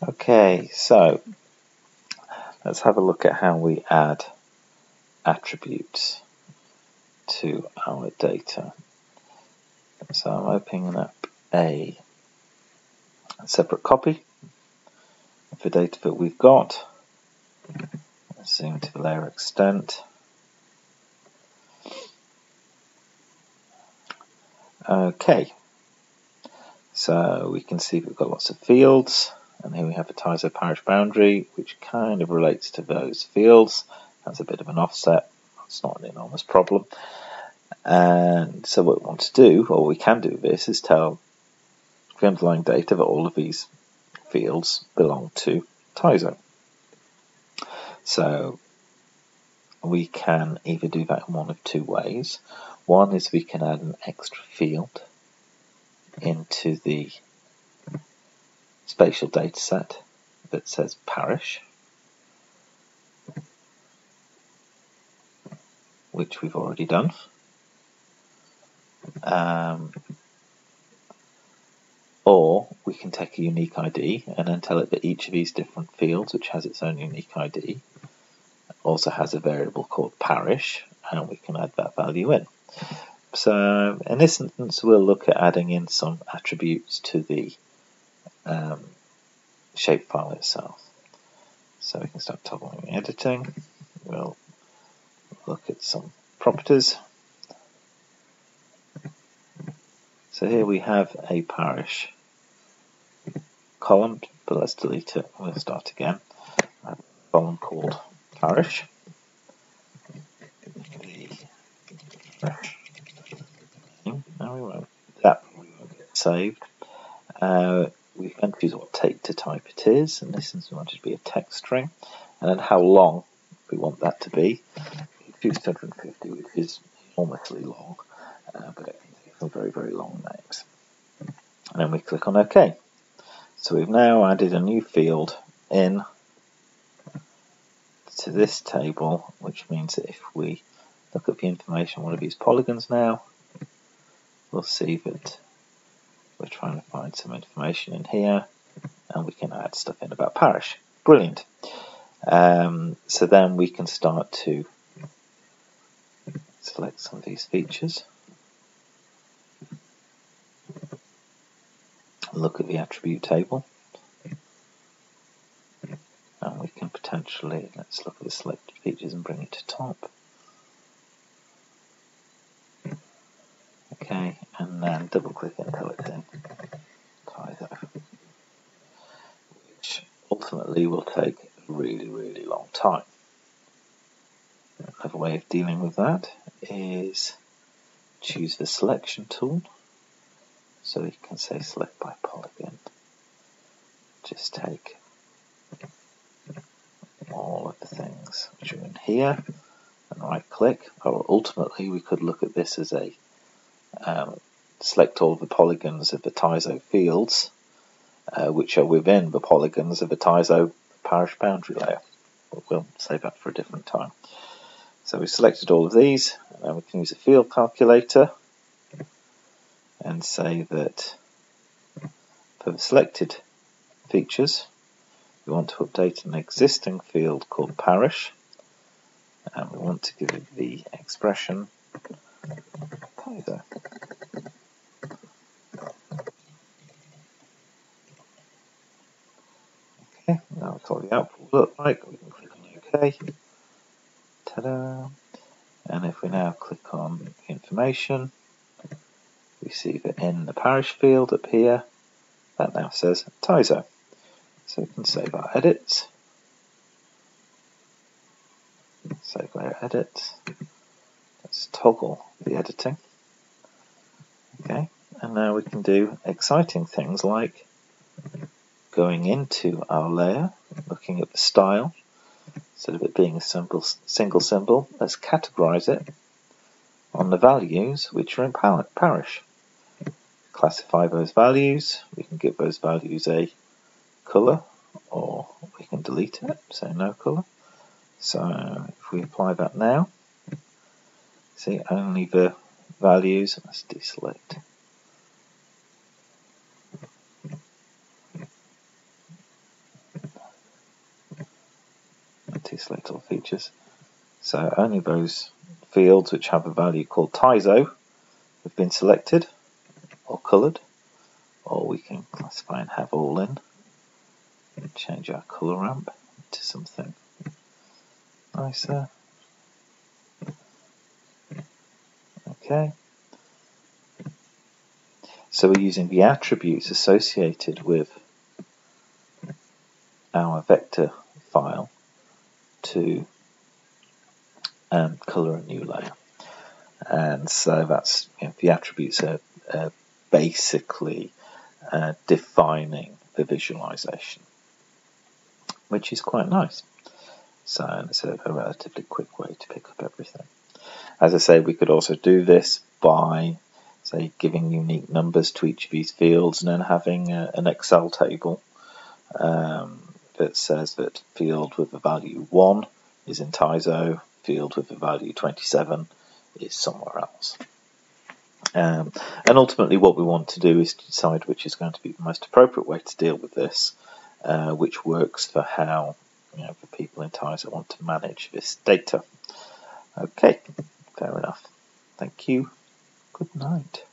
Okay, so let's have a look at how we add attributes to our data. So I'm opening up a separate copy of the data that we've got. Zoom to the layer extent. Okay, so we can see we've got lots of fields, and here we have a Tysoe parish boundary, which kind of relates to those fields. That's a bit of an offset. It's not an enormous problem. And so what we want to do, or we can do this, is tell the underlying data that all of these fields belong to Tysoe. So we can either do that in one of two ways. One is we can add an extra field into the spatial data set that says parish, which we've already done. Um, or we can take a unique ID and then tell it that each of these different fields, which has its own unique ID, also has a variable called parish, and we can add that value in. So in this instance, we'll look at adding in some attributes to the um, shapefile itself. So we can start toggling editing. We'll look at some properties. So here we have a parish column, but let's delete it. We'll start again. A column called parish. Now we won't, that saved. Uh, we can choose what take to type it is, and this is we it to be a text string, and then how long we want that to be. Choose 250, which is enormously long, uh, but it can take some very, very long names. And then we click on OK. So we've now added a new field in to this table, which means that if we look at the information on one of these polygons now, we'll see that we're trying to find some information in here and we can add stuff in about parish. Brilliant. Um, so then we can start to select some of these features. Look at the attribute table. And we can potentially, let's look at the selected features and bring it to top. Okay, and then double click until in Tysoe, which ultimately will take a really, really long time. Another way of dealing with that is choose the selection tool. So you can say select by polygon. Just take all of the things which are in here and right click. Or ultimately we could look at this as a um, select all the polygons of the Tysoe fields, uh, which are within the polygons of the Tysoe parish boundary layer. But we'll save that for a different time. So we've selected all of these, and we can use a field calculator and say that for the selected features, we want to update an existing field called parish, and we want to give it the expression Tysoe. Okay, now that's what the output will look like. We can click on OK. Ta-da! And if we now click on information, we see that in the parish field up here, that now says Tysoe. So we can save our edits. Save layer edits. Let's toggle the editing. Okay, and now we can do exciting things like going into our layer, looking at the style, instead of it being a simple single symbol, let's categorize it on the values which are in parish. Classify those values, we can give those values a color or we can delete it, say no color. So if we apply that now, see only the values, let's deselect select all features. So only those fields which have a value called Tysoe have been selected or coloured, or we can classify and have all in and change our colour ramp to something nicer. Okay. So we're using the attributes associated with our vector file to um, color a new layer. And so that's you know, the attributes are, are basically uh, defining the visualization, which is quite nice. So it's a, a relatively quick way to pick up everything. As I say, we could also do this by, say, giving unique numbers to each of these fields and then having a, an Excel table um, that says that field with the value 1 is in Tysoe, field with the value 27 is somewhere else. Um, and ultimately what we want to do is to decide which is going to be the most appropriate way to deal with this, uh, which works for how you know, the people in Tysoe want to manage this data. Okay, fair enough. Thank you. Good night.